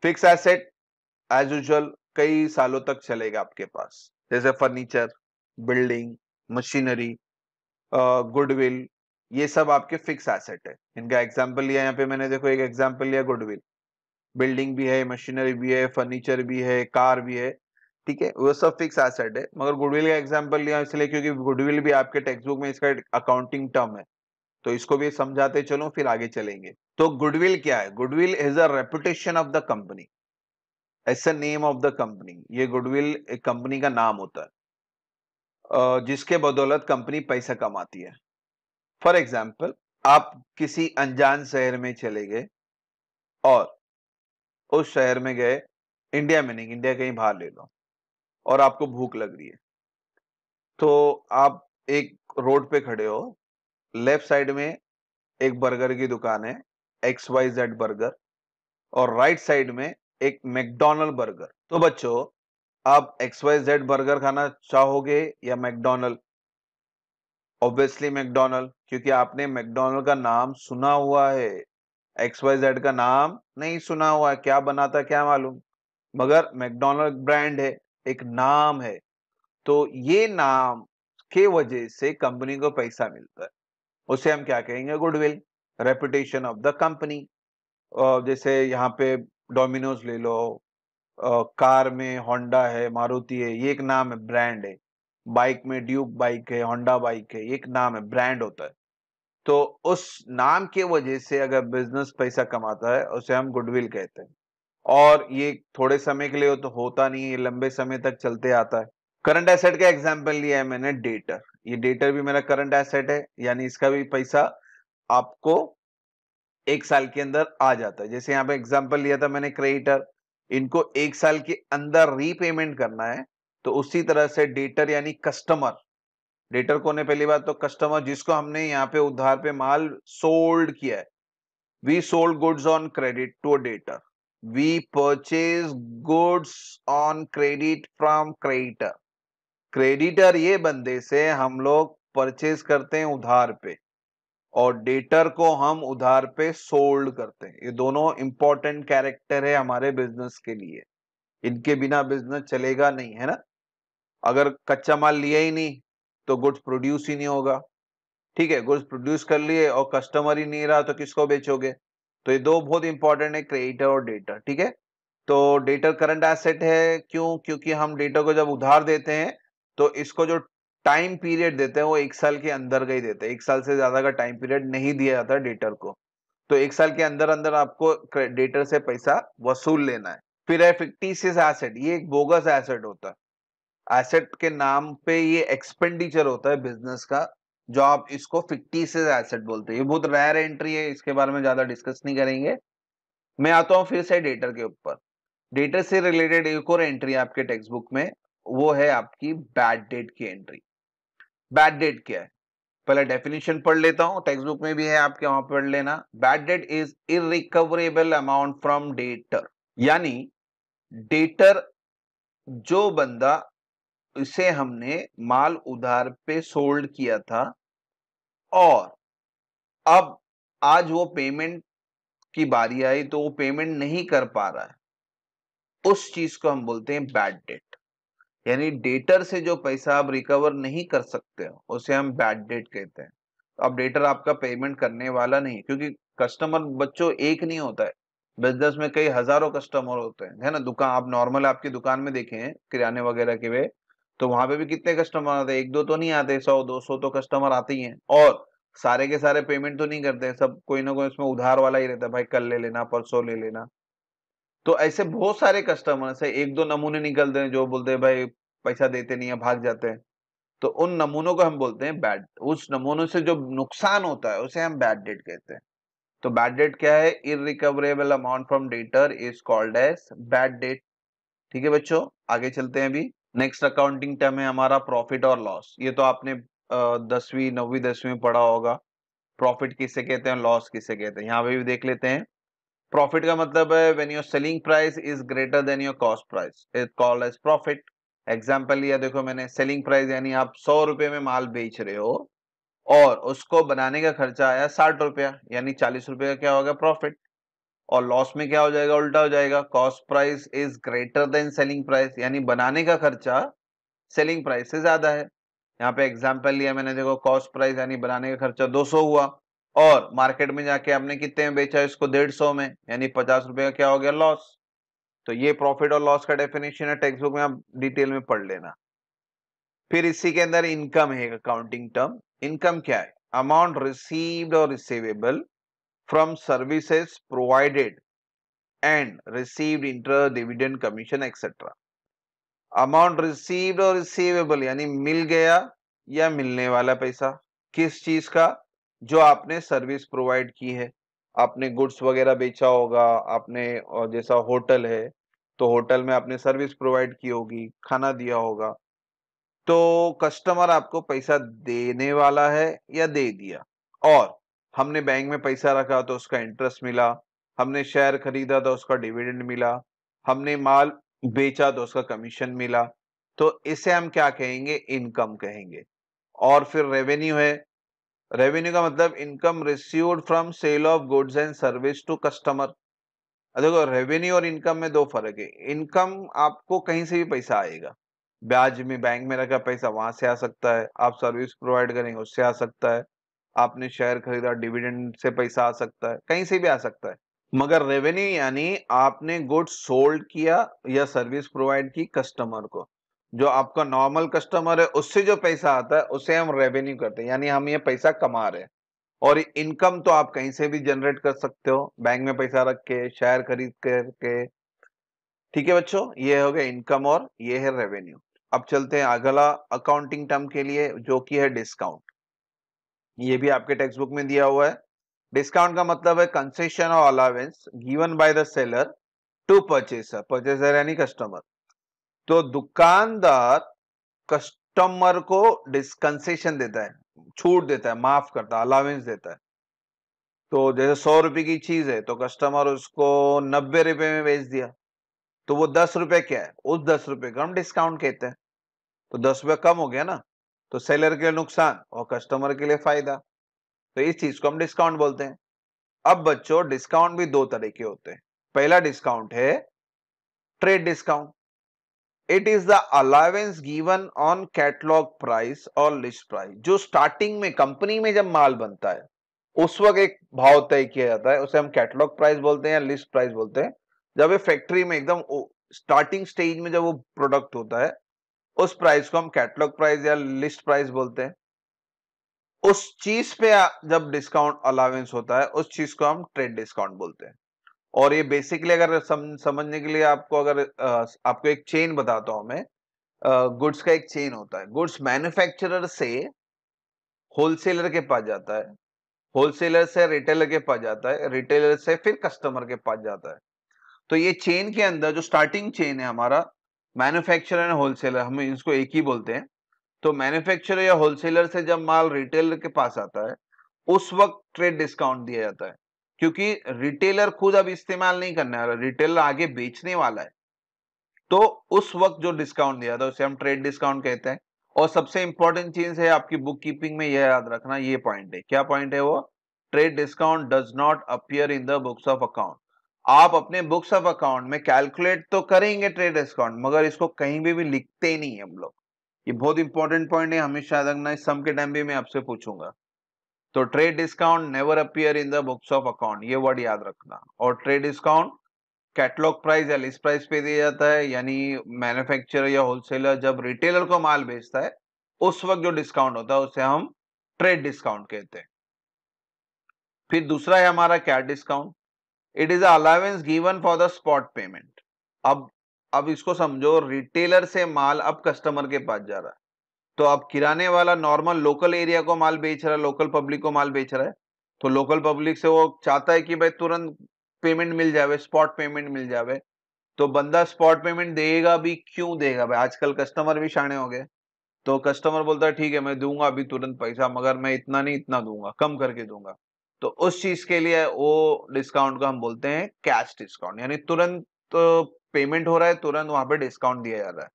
fix asset as usual कई सालों तक चलेगा आपके पास. जैसे फर्नीचर बिल्डिंग मशीनरी गुडविल ये सब आपके फिक्स एसेट है. इनका एग्ज़ाम्पल लिया, यहाँ पे मैंने देखो एक एग्ज़ाम्पल लिया गुडविल बिल्डिंग भी है मशीनरी भी है फर्नीचर भी है कार भी है. ठीक है? वो सब फिक्स एसेट है. मगर गुडविल का एग्ज़ाम्पल लिया इसलिए क्योंकि गुडविल भी आपके टेक्स्ट बुक में इसका अकाउंटिंग टर्म है. तो इसको भी समझाते चलो, फिर आगे चलेंगे। तो गुडविल क्या है? Goodwill is a reputation of the company as a name of the company ये गुडविल एक कंपनी का नाम होता है। जिसके बदौलत कंपनी पैसा कमाती है। फॉर एग्ज़ाम्पल आप किसी अनजान शहर में चले गए और उस शहर में गए इंडिया में नहीं इंडिया कहीं बाहर ले लो और आपको भूख लग रही है। तो आप एक रोड पे खड़े हो लेफ़्ट साइड में एक बर्गर की दुकान है एक्स वाई जेड बर्गर, और राइट साइड में एक मैकडोनल्ड बर्गर। तो बच्चों, आप एक्स वाई जेड बर्गर खाना चाहोगे या मैकडोनल्ड? ऑब्वियसली मैकडोनल्ड, क्योंकि आपने मैकडोनल्ड का नाम सुना हुआ है। एक्स वाई जेड का नाम नहीं सुना हुआ है, क्या बनाता क्या मालूम? मगर मैकडोनल्ड ब्रांड है, एक नाम है। तो ये नाम के वजह से कंपनी को पैसा मिलता है। उसे हम क्या कहेंगे? Goodwill reputation of the company जैसे यहाँ पे डोमिनोज ले लो कार में होंडा है मारुति है, ये एक नाम है ब्रांड है। बाइक में ड्यूक बाइक है होंडा बाइक है एक नाम है ब्रांड होता है। तो उस नाम के वजह से अगर बिज़नेस पैसा कमाता है, उसे हम गुडविल कहते हैं। और ये थोड़े समय के लिए तो होता नहीं है लंबे समय तक चलते आता है। करंट एसेट का एग्ज़ाम्पल लिया है मैंने डेटर ये डेटर भी मेरा करंट एसेट है, यानी इसका भी पैसा आपको एक साल के अंदर आ जाता है। जैसे यहाँ पे एग्ज़ाम्पल लिया था मैंने क्रेडिटर इनको एक साल के अंदर रीपेमेंट करना है तो उसी तरह से डेटर यानी कस्टमर डेटर कौन है पहली बात तो कस्टमर जिसको हमने यहाँ पे उधार पे माल सोल्ड किया है we sold goods on credit to debtor we purchase goods on credit from creditor creditor ये बंदे से हम लोग परचेज करते हैं उधार पे और डेटर को हम उधार पे सोल्ड करते हैं। ये दोनों इंपॉर्टेंट कैरेक्टर है हमारे बिज़नेस के लिए। इनके बिना बिज़नेस चलेगा नहीं, है ना? अगर कच्चा माल लिया ही नहीं तो गुड्स प्रोड्यूस ही नहीं होगा। ठीक है गुड्स प्रोड्यूस कर लिए और कस्टमर ही नहीं रहा तो किसको बेचोगे? तो ये दो बहुत इंपॉर्टेंट है क्रेडिटर और डेटर ठीक है? तो डेटर करंट एसेट है, क्यों? क्योंकि हम डेटर को जब उधार देते हैं तो इसको जो टाइम पीरियड देते हैं, वो एक साल के अंदर का ही देते हैं। एक साल से ज़्यादा का टाइम पीरियड नहीं दिया जाता डेटर को। तो एक साल के अंदर अंदर आपको डेटर से पैसा वसूल लेना है। फिर है फिक्टिशियस एसेट ये एक बोगस एसेट होता है। एसेट के नाम पे ये एक्सपेंडिचर होता है बिज़नेस का, जो आप इसको फिक्टिशियस एसेट बोलते हैं। ये बहुत रेयर एंट्री है, इसके बारे में ज़्यादा डिस्कस नहीं करेंगे। मैं आता हूँ फिर से डेटर के ऊपर। डेटर से रिलेटेड एक और एंट्री आपके टेक्स्ट बुक में। वो है आपकी बैड डेट की एंट्री बैड डेट क्या है? पहले डेफिनेशन पढ़ लेता हूँ टेक्स्ट बुक में भी है आपके, वहाँ पढ़ लेना. Bad debt is irrecoverable amount from debtor यानी डेटर जो बंदा इसे हमने माल उधार पे सोल्ड किया था और अब आज वो पेमेंट की बारी आई तो वो पेमेंट नहीं कर पा रहा है, उस चीज़ को हम बोलते हैं बैड डेट यानी डेटर से जो पैसा आप रिकवर नहीं कर सकते हो, उसे हम बैड डेट कहते हैं। तो अब डेटर आपका पेमेंट करने वाला नहीं, क्योंकि कस्टमर बच्चों एक नहीं होता है। बिज़नेस में कई हज़ारों कस्टमर होते हैं, है ना? दुकान, आप नॉर्मल आपकी दुकान में देखें, किराने वगैरह के वे तो वहाँ पे भी कितने कस्टमर आते हैं? एक दो तो नहीं आते, सौ, दो सौ तो कस्टमर आते ही हैं। और सारे के सारे पेमेंट तो नहीं करते सब कोई ना कोई उसमें उधार वाला ही रहता है, भाई कल ले लेना, परसों ले लेना। तो ऐसे बहुत सारे कस्टमर्स है, एक दो नमूने निकलते हैं जो बोलते हैं, भाई, पैसा देते नहीं है, भाग जाते हैं। तो उन नमूनों को हम बोलते हैं बैड उस नमूनों से जो नुकसान होता है, उसे हम बैड डेट कहते हैं। तो बैड डेट क्या है? Irrecoverable amount from debtor is called as bad debt ठीक है बच्चों, आगे चलते हैं अभी। नेक्स्ट अकाउंटिंग टर्म है हमारा प्रॉफिट और लॉस ये तो आपने दसवीं, नौवीं, दसवीं में पढ़ा होगा। प्रॉफिट किसे कहते हैं लॉस किसे कहते हैं? यहाँ पे भी देख लेते हैं। प्रॉफिट का मतलब है when your selling price is greater than your cost price it called as profit example लिया देखो मैंने सेलिंग प्राइस यानी आप सौ रुपए में माल बेच रहे हो, और उसको बनाने का खर्चा आया साठ रुपया, यानी चालीस रुपए का क्या होगा प्रॉफिट और लॉस में क्या हो जाएगा? उल्टा हो जाएगा। Cost price is greater than selling price यानी बनाने का खर्चा सेलिंग प्राइस से ज़्यादा है। यहाँ पे एग्ज़ाम्पल लिया मैंने, देखो कॉस्ट प्राइस यानी बनाने का खर्चा 200 हुआ। और मार्केट में जाके आपने कितने में बेचा इसको? डेढ़ सौ में, यानी पचास रुपए का क्या हो गया? लॉस। तो ये प्रॉफिट और लॉस का डेफिनेशन है टेक्स्ट बुक में आप डिटेल में पढ़ लेना। फिर इसी के अंदर इनकम है अकाउंटिंग टर्म इनकम क्या है? अमाउंट रिसीव्ड और receivable from services provided and received interest dividend commission etcetera amount received और रिसीवेबल यानी मिल गया या मिलने वाला पैसा? किस चीज़ का? जो आपने सर्विस प्रोवाइड की है, आपने गुड्स वगैरह बेचा होगा, आपने जैसा होटल है तो होटल में आपने सर्विस प्रोवाइड की होगी, खाना दिया होगा तो कस्टमर आपको पैसा देने वाला है या दे दिया? और हमने बैंक में पैसा रखा तो उसका इंटरेस्ट मिला, हमने शेयर खरीदा तो उसका डिविडेंड मिला, हमने माल बेचा तो उसका कमीशन मिला तो इसे हम क्या कहेंगे? इनकम कहेंगे। और फिर रेवेन्यू है रेवेन्यू का मतलब income received from sale of goods and service to customer देखो रेवेन्यू और इनकम में दो फ़र्क है। इनकम आपको कहीं से भी पैसा आएगा। ब्याज में बैंक में रखा पैसा वहाँ से आ सकता है। आप सर्विस प्रोवाइड करेंगे, उससे आ सकता है। आपने शेयर खरीदा डिविडेंड से पैसा आ सकता है। कहीं से भी आ सकता है। मगर रेवेन्यू यानी आपने गुड्स सोल्ड किया या सर्विस प्रोवाइड की कस्टमर को। जो आपका नॉर्मल कस्टमर है, उससे जो पैसा आता है, उसे हम रेवेन्यू करते हैं। यानी हम ये पैसा कमा रहे हैं। और इनकम तो आप कहीं से भी जनरेट कर सकते हो। बैंक में पैसा रख के शेयर खरीद करके। ठीक है बच्चों? ये हो गया इनकम और ये है रेवेन्यू अब चलते हैं अगला अकाउंटिंग टर्म के लिए, जो कि है डिस्काउंट ये भी आपके टेक्स्ट बुक में दिया हुआ है। डिस्काउंट का मतलब है कंसेशन और allowance given by the seller to purchaser purchaser यानी कस्टमर तो दुकानदार कस्टमर को डिस्कंसेशन देता है, छूट देता है, माफ़ करता है अलावेंस देता है। तो जैसे सौ रुपए की चीज़ है तो कस्टमर उसको नब्बे रुपए में बेच दिया। तो वो दस रुपए क्या है? उस दस रुपए का हम डिस्काउंट कहते हैं। तो दस रुपए कम हो गया ना तो सेलर के लिए नुकसान और कस्टमर के लिए फ़ायदा। तो इस चीज़ को हम डिस्काउंट बोलते हैं। अब बच्चों डिस्काउंट भी दो तरह के होते हैं। पहला डिस्काउंट है trade discount it is the allowance given on catalogue price और लिस्ट प्राइस जो स्टार्टिंग में कंपनी में जब माल बनता है, उस वक्त एक भाव तय किया जाता है। उसे हम कैटलॉग प्राइस बोलते हैं या लिस्ट प्राइस बोलते हैं। जब ये फैक्ट्री में एकदम स्टार्टिंग स्टेज में जब वो प्रोडक्ट होता है, उस प्राइस को हम कैटलॉग प्राइस या लिस्ट प्राइस बोलते हैं। उस चीज़ पे, जब डिस्काउंट अलावेंस होता है, उस चीज़ को हम ट्रेड डिस्काउंट बोलते हैं। और ये बेसिकली अगर सम, समझने के लिए आपको अगर आपको एक चेन बताता हूँ मैं गुड्स का एक चेन होता है। गुड्स मैन्युफैक्चरर से होलसेलर के पास जाता है। होलसेलर से रिटेलर के पास जाता है। रिटेलर से फिर कस्टमर के पास जाता है। तो ये चेन के अंदर जो स्टार्टिंग चेन है हमारा मैन्युफैक्चरर एंड होलसेलर हम इसको एक ही बोलते हैं। तो मैन्युफैक्चरर या होलसेलर से जब माल रिटेलर के पास आता है उस वक्त ट्रेड डिस्काउंट दिया जाता है। क्योंकि रिटेलर खुद अब इस्तेमाल नहीं करने वाला रिटेलर आगे बेचने वाला है। तो उस वक्त जो डिस्काउंट दिया था, उसे हम ट्रेड डिस्काउंट कहते हैं। और सबसे इंपॉर्टेंट चीज़ है आपकी बुक कीपिंग में यह याद रखना, ये पॉइंट है। क्या पॉइंट है वो? Trade discount does not appear in the books of account आप अपने बुक्स ऑफ़ अकाउंट में कैलकुलेट तो करेंगे ट्रेड डिस्काउंट मगर इसको कहीं भी भी लिखते ही नहीं हम लोग। ये बहुत इंपॉर्टेंट पॉइंट है हमेशा याद रखना इस सम के टाइम भी मैं आपसे पूछूँगा। तो trade discount never appear in the books of account ये वर्ड याद रखना। और ट्रेड डिस्काउंट कैटलॉग प्राइस या लिस्ट प्राइस पे दिया जाता है, यानी मैन्युफैक्चरर या होलसेलर जब रिटेलर को माल बेचता है, उस वक्त जो डिस्काउंट होता है, उसे हम ट्रेड डिस्काउंट कहते हैं। फिर दूसरा है हमारा cash discount it is allowance given for the spot payment अब अब इसको समझो रिटेलर से माल अब कस्टमर के पास जा रहा है। तो अब किराने वाला नॉर्मल लोकल एरिया को माल बेच रहा है लोकल पब्लिक को माल बेच रहा है तो लोकल पब्लिक से वो चाहता है कि भाई तुरंत पेमेंट मिल जावे स्पॉट पेमेंट मिल जावे तो बंदा स्पॉट पेमेंट देगा भी, क्यों देगा भाई? आजकल कस्टमर भी शाणे हो गए तो कस्टमर बोलता है, ठीक है, मैं दूँगा अभी तुरंत पैसा, मगर मैं इतना नहीं, इतना दूँगा, कम करके दूँगा। तो उस चीज़ के लिए वो डिस्काउंट को हम बोलते हैं कैश डिस्काउंट यानी तुरंत पेमेंट हो रहा है, तुरंत वहाँ पे डिस्काउंट दिया जा रहा है।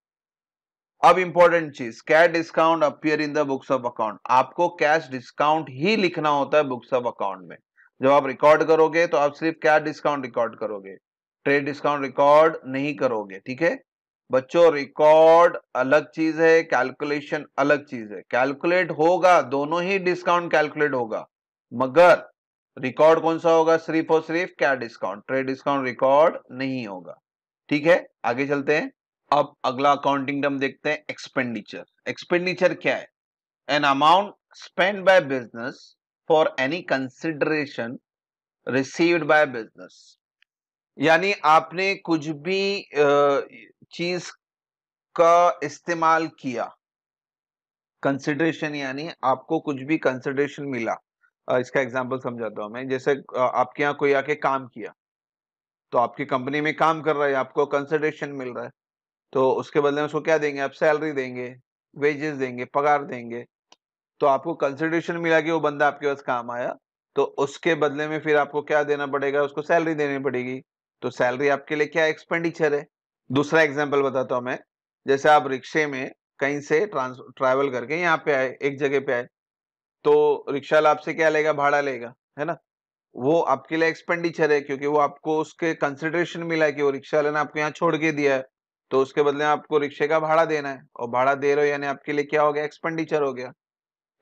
अब important cheese cash discount appear in the books of account आपको कैश डिस्काउंट ही लिखना होता है बुक्स ऑफ़ अकाउंट में। जब आप रिकॉर्ड करोगे तो आप सिर्फ़ कैश डिस्काउंट रिकॉर्ड करोगे? ट्रेड डिस्काउंट रिकॉर्ड नहीं करोगे, ठीक है? बच्चों रिकॉर्ड अलग चीज़ है कैलकुलेशन अलग चीज़ है। कैलकुलेट होगा, दोनों ही डिस्काउंट कैलकुलेट होगा। मगर रिकॉर्ड कौन सा होगा? सिर्फ़ और सिर्फ़ क्या डिस्काउंट ट्रेड डिस्काउंट रिकॉर्ड नहीं होगा। ठीक है? आगे चलते हैं। अब अगला अकाउंटिंग टर्म देखते हैं एक्सपेंडिचर एक्सपेंडिचर क्या है? An amount spend by business for any consideration received by business यानी आपने कुछ भी चीज़ का इस्तेमाल किया। कंसिडरेशन यानी आपको कुछ भी कंसिडरेशन मिला। इसका एग्जांपल समझाता हूँ मैं। जैसे आपके यहाँ कोई आके काम किया तो आपकी कंपनी में काम कर रहा है, आपको कंसिडरेशन मिल रहा है। तो उसके बदले में उसको क्या देंगे? आप सैलरी देंगे वेजेस देंगे, पगार देंगे। तो आपको कंसिडरेशन मिला कि वो बंदा आपके पास काम आया तो उसके बदले में फिर आपको क्या देना पड़ेगा? उसको सैलरी देनी पड़ेगी। तो सैलरी आपके लिए क्या एक्सपेंडिचर है? दूसरा एग्ज़ाम्पल बताता हूँ मैं। जैसे आप रिक्शे में कहीं से ट्रांस ट्रैवल करके यहाँ पे आए, एक जगह पे आए तो रिक्शा वाला आपसे क्या लेगा? भाड़ा लेगा, है ना? वो आपके लिए एक्सपेंडिचर है, क्योंकि वो आपको उसके कंसिडरेशन मिला कि वो रिक्शा वाले ने आपको यहाँ छोड़ के दिया है। तो उसके बदले आपको रिक्शे का भाड़ा देना है। और भाड़ा दे रहे हो यानी आपके लिए क्या हो गया? एक्सपेंडिचर हो गया।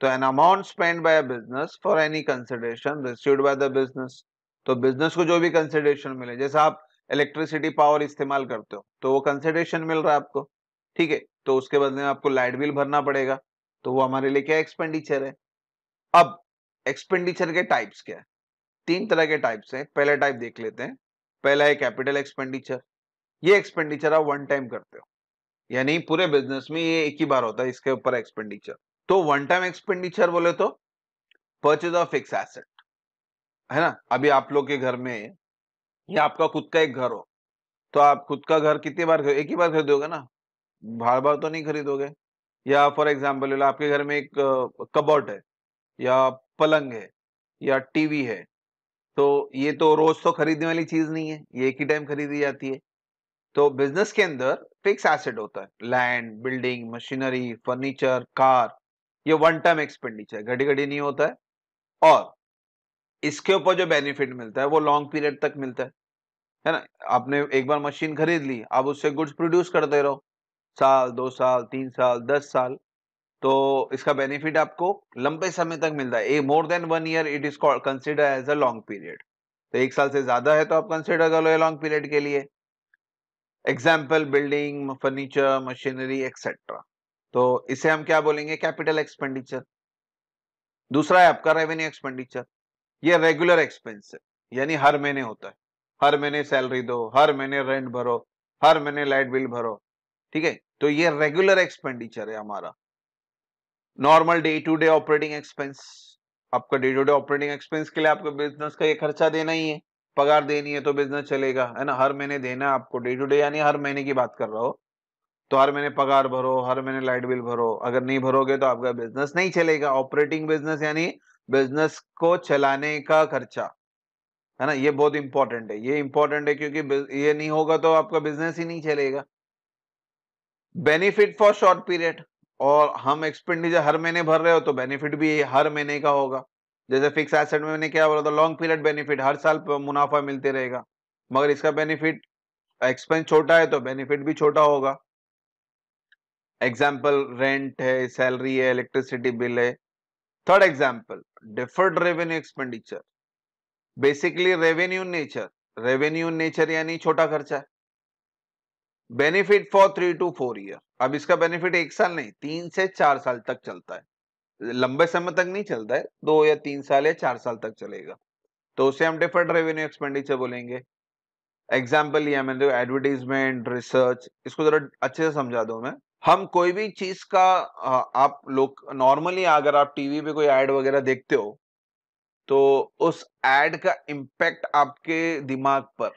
तो an amount spend by business for any consideration received by the business तो बिज़नेस को जो भी कंसिडरेशन मिले, जैसे आप इलेक्ट्रिसिटी पावर इस्तेमाल करते हो तो वो कंसिडरेशन मिल रहा है आपको। ठीक है? तो उसके बदले में आपको लाइट बिल भरना पड़ेगा। तो वो हमारे लिए क्या एक्सपेंडिचर है? अब एक्सपेंडिचर के टाइप्स क्या है? तीन तरह के टाइप्स हैं। पहला टाइप देख लेते हैं। पहला है कैपिटल एक्सपेंडिचर ये एक्सपेंडिचर आप वन टाइम करते हो। यानी पूरे बिज़नेस में ये एक ही बार होता है, इसके ऊपर एक्सपेंडिचर तो वन टाइम एक्सपेंडिचर बोले तो परचेज ऑफ़ फिक्स एसेट है ना? अभी आप लोग के घर में, या आपका खुद का एक घर हो तो आप खुद का घर कितनी बार एक ही बार खरीदोगे ना? बार बार तो नहीं खरीदोगे। या फॉर एग्ज़ाम्पल आपके घर में एक कबर्ट है, या पलंग है, या टीवी है तो ये तो रोज तो खरीदने वाली चीज़ नहीं है, ये एक ही टाइम खरीदी जाती है। तो बिज़नेस के अंदर फिक्स एसेट होता है। Land building machinery furniture car ये वन टाइम एक्सपेंडिचर घड़ी घड़ी नहीं होता है। और इसके ऊपर जो बेनिफिट मिलता है, वो लॉन्ग पीरियड तक मिलता है। है ना? आपने एक बार मशीन खरीद ली, आप उससे गुड्स प्रोड्यूस करते रहो। साल, दो साल, तीन साल, दस साल। तो इसका बेनिफिट आपको लंबे समय तक मिलता है। A more than one year it is consider as a long period तो एक साल से ज़्यादा है तो आप कंसिडर कर लो लॉन्ग पीरियड के लिए। Example building furniture machinery etcetera तो इसे हम क्या बोलेंगे? कैपिटल एक्सपेंडिचर दूसरा है आपका रेवेन्यू एक्सपेंडिचर ये रेगुलर एक्सपेंस है। यानी हर महीने होता है। हर महीने सैलरी दो, हर महीने रेंट भरो, हर महीने लाइट बिल भरो। ठीक है? तो ये रेगुलर एक्सपेंडिचर है हमारा। Normal day to day operating expense आपका day to day operating expense के लिए आपको बिज़नेस का ये खर्चा देना ही है। पगार देनी है तो बिज़नेस चलेगा, है ना? हर महीने देना आपको डे टू डे यानी हर महीने की बात कर रहा हो। तो हर महीने पगार भरो, हर महीने लाइट बिल भरो, अगर नहीं भरोगे तो आपका बिज़नेस नहीं चलेगा। ऑपरेटिंग बिज़नेस यानी बिज़नेस को चलाने का खर्चा, है ना? ये बहुत इंपॉर्टेंट है। ये इंपॉर्टेंट है क्योंकि ये नहीं होगा तो आपका बिज़नेस ही नहीं चलेगा। बेनिफिट फॉर शॉर्ट पीरियड और हम एक्सपेंडिचर हर महीने भर रहे हो तो बेनिफिट भी हर महीने का होगा। जैसे फिक्स एसेट में मैंने क्या बोला था लॉन्ग पीरियड बेनिफिट हर साल मुनाफा मिलते रहेगा। मगर इसका बेनिफिट एक्सपेंस छोटा है तो बेनिफिट भी छोटा होगा। एग्ज़ाम्पल रेंट है सैलरी है इलेक्ट्रिसिटी बिल है। Third example deferred revenue expenditure basically revenue nature revenue nature यानी छोटा खर्चा। है benefit for three to four year अब इसका बेनिफिट एक साल नहीं, तीन से चार साल तक चलता है। लंबे समय तक नहीं चलता है, दो या तीन साल या चार साल तक चलेगा। तो उसे हम डिफर्ड रेवेन्यू एक्सपेंडिचर बोलेंगे। एग्ज़ाम्पल लिया मैंने एडवर्टीजमेंट रिसर्च इसको जरा अच्छे से समझा दो मैं। हम कोई भी चीज़ का आप लोग नॉर्मली अगर आप टीवी पे कोई एड वगैरह देखते हो तो उस एड का इम्पैक्ट आपके दिमाग पर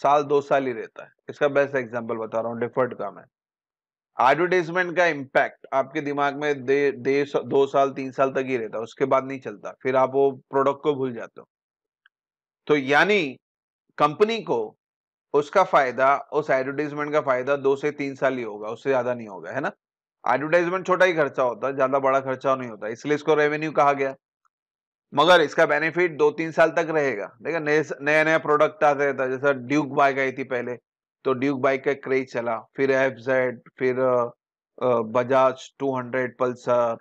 साल, दो साल ही रहता है। इसका बेस्ट एग्ज़ाम्पल बता रहा हूँ डिफर्ड का मैं एडवर्टीजमेंट का इम्पैक्ट आपके दिमाग में दे, दे दो साल तीन साल तक ही रहता है उसके बाद नहीं चलता फिर आप वो प्रोडक्ट को भूल जाते हो। तो यानी कंपनी को उसका फ़ायदा उस एडवर्टीजमेंट का फ़ायदा दो से तीन साल ही होगा उससे ज़्यादा नहीं होगा है ना? एडवर्टाइजमेंट छोटा ही खर्चा होता है ज़्यादा बड़ा खर्चा नहीं होता इसलिए इसको रेवेन्यू कहा गया। मगर इसका बेनिफिट दो तीन साल तक रहेगा। देखा नया नया प्रोडक्ट आता रहता जैसा ड्यूक बाइक आई थी पहले। तो ड्यूक बाइक का क्रेज चला। फिर एफ़ जेड फिर बजाज टू हंड्रेड पल्सर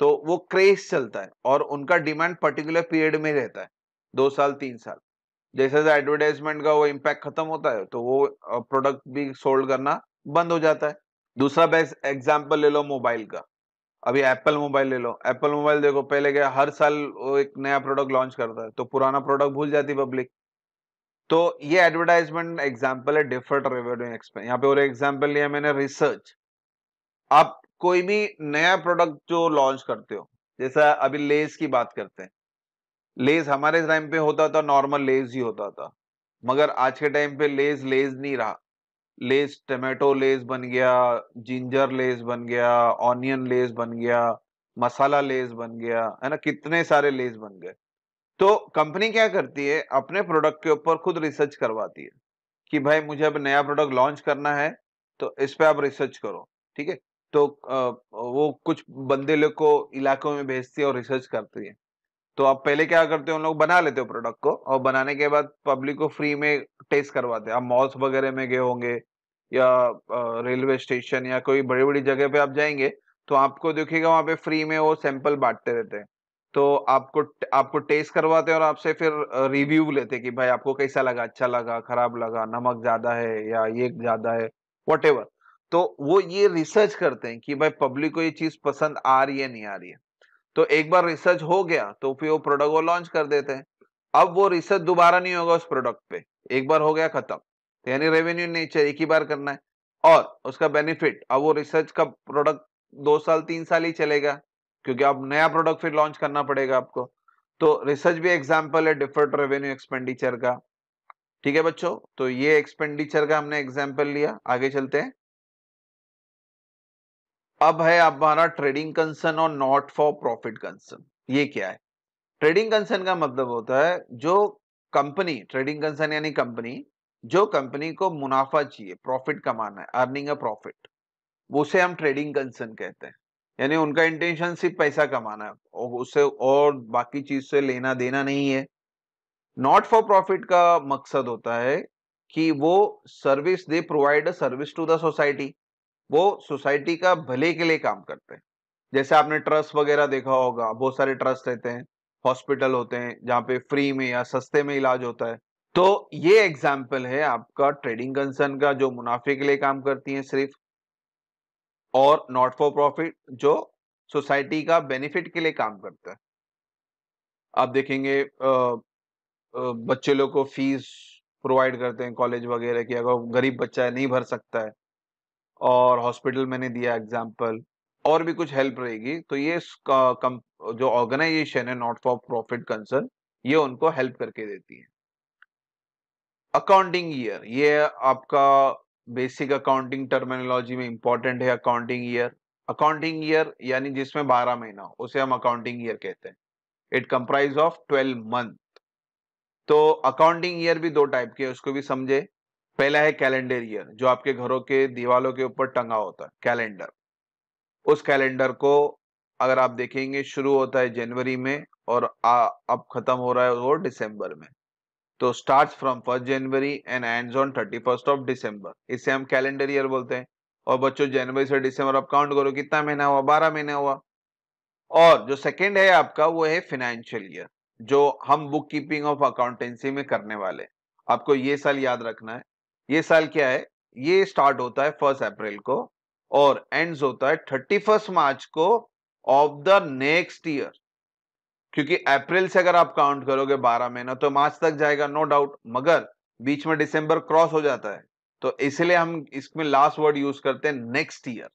तो वो क्रेज चलता है और उनका डिमांड पर्टिकुलर पीरियड में रहता है। दो साल, तीन साल। जैसे जैसे एडवर्टाइजमेंट का वो इम्पैक्ट खत्म होता है तो वो प्रोडक्ट भी सोल्ड करना बंद हो जाता है। दूसरा बेस्ट एग्ज़ाम्पल ले लो मोबाइल का। अभी एप्पल मोबाइल ले लो। एप्पल मोबाइल देखो, पहले क्या हर साल वो एक नया प्रोडक्ट लॉन्च करता है तो पुराना प्रोडक्ट भूल जाती पब्लिक तो ये एडवर्टाइजमेंट एग्ज़ाम्पल है डिफर्ड रेवेन्यू एक्सपेंस यहाँ पे और एग्ज़ाम्पल लिया मैंने रिसर्च आप कोई भी नया प्रोडक्ट जो लॉन्च करते हो, जैसा अभी लेस की बात करते हैं. लेस हमारे टाइम पे होता था नॉर्मल लेस ही होता था. मगर आज के टाइम पे लेस लेस नहीं रहा. लेस टमाटो लेस बन गया जिंजर लेस बन गया ऑनियन लेज बन गया मसाला लेस बन गया, है ना? कितने सारे लेस बन गए. तो कंपनी क्या करती है? अपने प्रोडक्ट के ऊपर खुद रिसर्च करवाती है कि भाई मुझे अब नया प्रोडक्ट लॉन्च करना है तो इस पर आप रिसर्च करो, ठीक है? तो वो कुछ बंदे लोग को इलाकों में भेजती है और रिसर्च करती है। तो आप पहले क्या करते हो? उन लोग बना लेते हो प्रोडक्ट को और बनाने के बाद पब्लिक को फ्री में टेस्ट करवाते हैं। आप मॉल्स वगैरह में गए होंगे या रेलवे स्टेशन या कोई बड़ी बड़ी जगह पे आप जाएँगे तो आपको देखिएगा वहाँ पे फ्री में वो सैंपल बांटते रहते हैं। तो आपको आपको टेस्ट करवाते हैं और आपसे फिर रिव्यू लेते कि भाई आपको कैसा लगा अच्छा लगा, खराब लगा, नमक ज़्यादा है या ये ज़्यादा है वट तो वो ये रिसर्च करते हैं कि भाई पब्लिक को ये चीज़ पसंद आ रही है, नहीं आ रही है। तो एक बार रिसर्च हो गया तो फिर वो प्रोडक्ट वो लॉन्च कर देते हैं। अब वो रिसर्च दोबारा नहीं होगा उस प्रोडक्ट पे। एक बार हो गया, खत्म। तो यानी रेवेन्यू नहीं चाहिए, एक ही बार करना है। और उसका बेनिफिट अब वो रिसर्च का प्रोडक्ट दो साल, तीन साल ही चलेगा। क्योंकि अब नया प्रोडक्ट फिर लॉन्च करना पड़ेगा आपको। तो रिसर्च भी एग्ज़ाम्पल है डिफर्ड रेवेन्यू एक्सपेंडिचर का। ठीक है बच्चों? तो ये एक्सपेंडिचर का हमने एग्ज़ाम्पल लिया। आगे चलते हैं। अब है हमारा ट्रेडिंग कंसर्न और नॉट फॉर प्रॉफिट कंसर्न ये क्या है? ट्रेडिंग कंसर्न का मतलब होता है जो कंपनी ट्रेडिंग कंसर्न यानी कंपनी जो कंपनी को मुनाफा चाहिए प्रॉफिट कमाना है अर्निंग अ प्रॉफिट उसे हम ट्रेडिंग कंसर्न कहते हैं। यानी उनका इंटेंशन सिर्फ़ पैसा कमाना है और उससे और बाकी चीज़ से लेना देना नहीं है। नॉट फॉर प्रॉफिट का मकसद होता है कि वो service they provide service to the society वो सोसाइटी का भले के लिए काम करते हैं। जैसे आपने ट्रस्ट वगैरह देखा होगा, बहुत सारे ट्रस्ट रहते हैं हॉस्पिटल होते हैं, जहाँ पे फ्री में या सस्ते में इलाज होता है। तो ये एग्ज़ाम्पल है आपका ट्रेडिंग कंसर्न का, जो मुनाफे के लिए काम करती है सिर्फ़। और नॉट फॉर प्रॉफिट जो सोसाइटी का बेनिफिट के लिए काम करता है। आप देखेंगे बच्चे लोग को फ़ीस प्रोवाइड करते हैं कॉलेज वगैरह की अगर गरीब बच्चा है नहीं भर सकता है। और हॉस्पिटल मैंने दिया एग्ज़ाम्पल और भी कुछ हेल्प रहेगी तो ये कम, जो ऑर्गेनाइजेशन है नॉट फॉर प्रॉफिट कंसर्न ये उनको हेल्प करके देती है। अकाउंटिंग ईयर ये आपका बेसिक अकाउंटिंग टर्मिनोलॉजी में इंपॉर्टेंट है अकाउंटिंग ईयर। अकाउंटिंग ईयर यानी जिसमें 12 महीना उसे हम अकाउंटिंग ईयर कहते हैं। इट कंप्राइज ऑफ़ 12 मंथ तो अकाउंटिंग ईयर भी दो टाइप के उसको भी समझे। पहला है कैलेंडर ईयर जो आपके घरों के दीवालों के ऊपर टंगा होता है कैलेंडर। उस कैलेंडर को अगर आप देखेंगे शुरू होता है जनवरी में और आ, अब खत्म हो रहा है वो दिसंबर में। तो start from first January end end on thirty first of December इसे हम कैलेंडर ईयर बोलते हैं। और बच्चों जनवरी से दिसंबर आप काउंट करो कितना महीना हुआ? बारह महीने हुआ। और जो सेकेंड है आपका, वो है फाइनेंशियल ईयर जो हम बुक कीपिंग ऑफ़ अकाउंटेंसी में करने वाले। आपको ये साल याद रखना है। ये साल क्या है? ये स्टार्ट होता है फ़र्स्ट अप्रैल को और एंड्स होता है थर्टी फ़र्स्ट मार्च को ऑफ़ द नेक्स्ट ईयर क्योंकि अप्रैल से अगर आप काउंट करोगे 12 महीना तो मार्च तक जाएगा नो डाउट मगर बीच में दिसंबर क्रॉस हो जाता है। तो इसलिए हम इसमें लास्ट वर्ड यूज़ करते हैं नेक्स्ट ईयर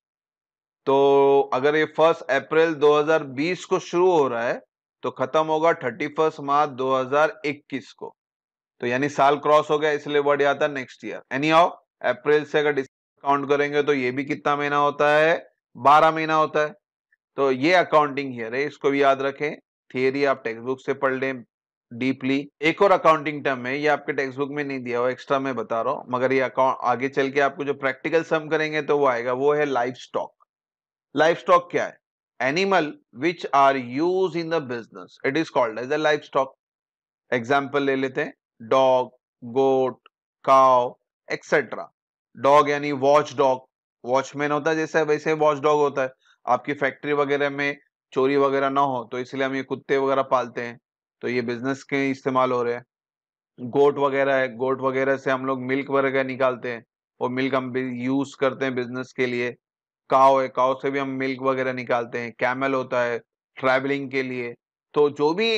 तो अगर ये फ़र्स्ट अप्रैल 2020 को शुरू हो रहा है तो खत्म होगा थर्टी फ़र्स्ट मार्च 2021 को। तो यानी साल क्रॉस हो गया, इसलिए वर्ड आता है नेक्स्ट ईयर एनी हाउ अप्रैल से अगर काउंट करेंगे तो ये भी कितना महीना होता है? बारह महीना होता है। तो ये अकाउंटिंग ईयर है, इसको भी याद रखें। थियरी आप टेक्स्ट बुक से पढ़ लें डीपली एक और अकाउंटिंग टर्म है, ये आपके टेक्स्ट बुक में नहीं दिया हुआ एक्स्ट्रा मैं बता रहा हूँ, मगर ये अकाउंट आगे चल के आपको जो प्रैक्टिकल सम करेंगे तो वो आएगा, वो है लाइफ स्टॉक लाइफ स्टॉक क्या है? Animal which are use in the business it is called as a life stock example ले लेते हैं dog goat cow etcetera dog यानी वॉच डॉग वॉचमैन होता है जैसे, वैसे वॉच डॉग होता है। आपकी फैक्ट्री वगैरह में चोरी वगैरह ना हो तो इसलिए हम ये कुत्ते वगैरह पालते हैं। तो ये बिज़नेस के इस्तेमाल हो रहे हैं। गोट वगैरह है, गोट वगैरह से हम लोग मिल्क वगैरह निकालते हैं। वो मिल्क हम यूज़ करते हैं बिज़नेस के लिए। काव है काव से भी हम मिल्क वगैरह निकालते हैं। कैमल होता है, ट्रैवलिंग के लिए। तो जो भी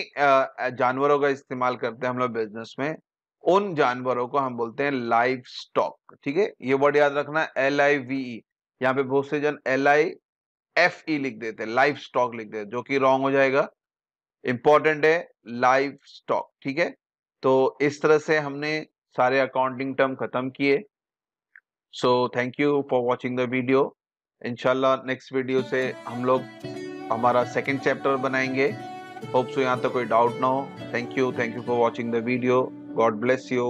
जानवरों का इस्तेमाल करते हैं हम लोग बिज़नेस में, उन जानवरों को हम बोलते हैं लाइव स्टॉक ठीक है? ये वर्ड याद रखना, एल आई वी ई। यहाँ पे बहुत से जन एल आई एफ़ ई लिख देते हैं लाइव स्टॉक लिख देते जो कि रॉन्ग हो जाएगा। इंपॉर्टेंट है लाइव स्टॉक ठीक है? तो इस तरह से हमने सारे अकाउंटिंग टर्म खत्म किए। So thank you for watching the video इनशाला नेक्स्ट वीडियो से हम लोग हमारा सेकेंड चैप्टर बनाएँगे। होप सो यहाँ तक कोई डाउट ना हो। Thank you thank you for watching the video God bless you